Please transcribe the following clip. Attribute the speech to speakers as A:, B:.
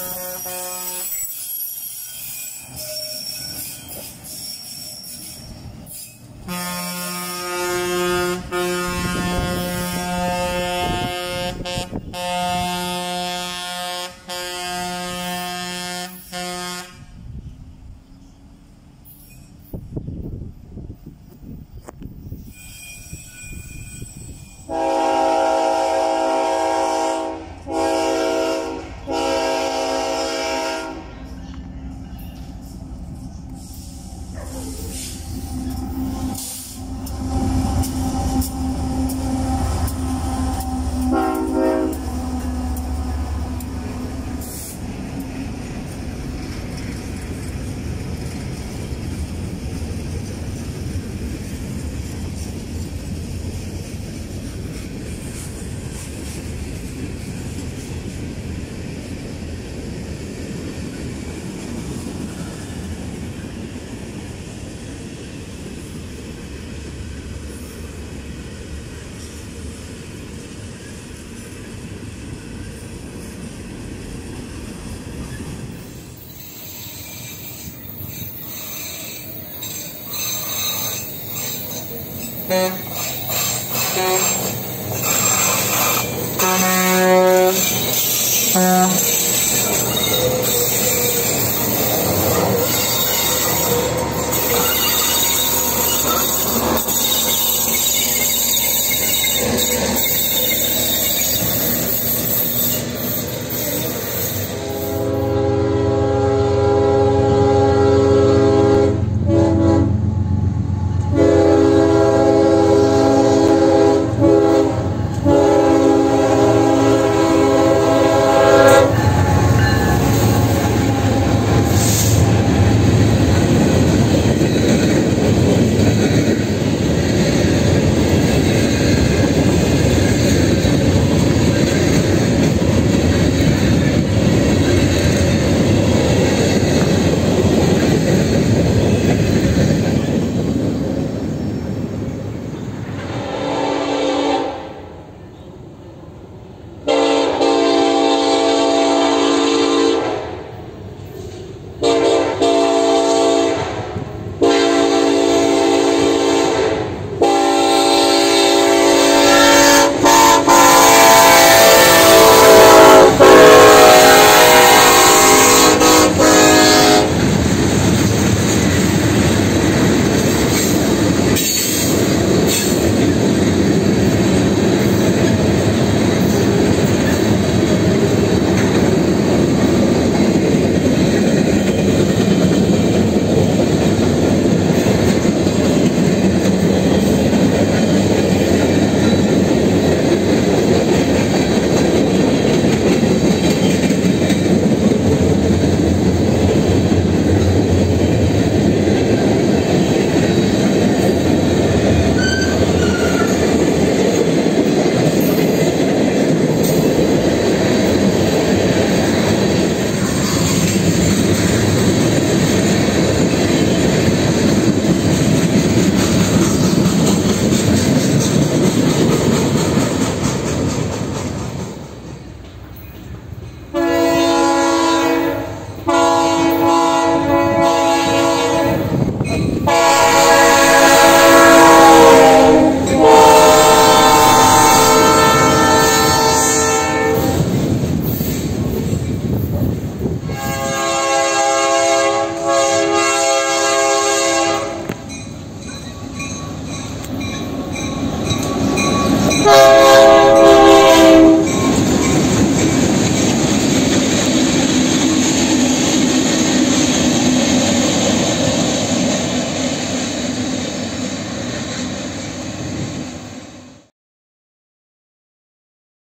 A: Música Thank you.